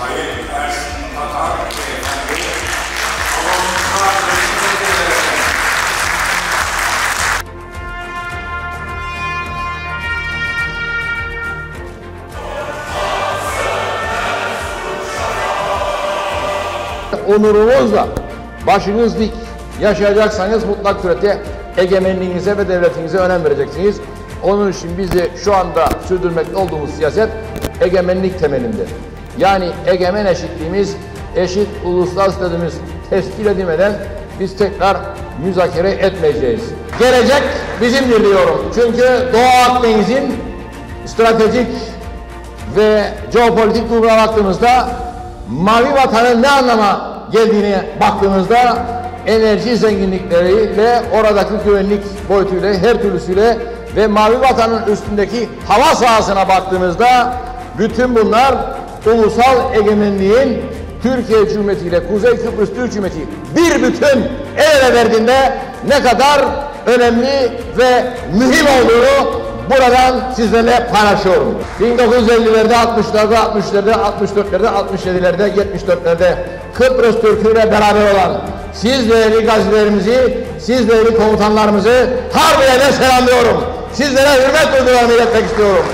Sayın başınız dik yaşayacaksanız mutlak surette egemenliğinize ve devletinize önem vereceksiniz. Onun için bizi şu anda sürdürmekte olduğumuz siyaset egemenlik temelindedir. Yani egemen eşitliğimiz, eşit uluslar statümüz teskil edilmeden biz tekrar müzakere etmeyeceğiz. Gelecek bizimdir diyorum. Çünkü Doğu Akdeniz'in stratejik ve jeopolitik durumuna baktığımızda mavi vatanın ne anlama geldiğine baktığımızda enerji zenginlikleriyle oradaki güvenlik boyutuyla her türlüsüyle ve mavi vatanın üstündeki hava sahasına baktığımızda bütün bunlar ulusal egemenliğin Türkiye Cumhuriyeti ile Kuzey Kıbrıs Türk Cumhuriyeti bir bütün el ele verdiğinde ne kadar önemli ve mühim olduğunu buradan sizlerle paylaşıyorum. 1950'lerde, 60'larda, 60'larda, 64'lerde, 67'lerde, 74'lerde Kıbrıs Türk'ü beraber olan siz değerli gazilerimizi, siz değerli komutanlarımızı harbiyeyle selamlıyorum. Sizlere hürmet duygularımı iletmek istiyorum.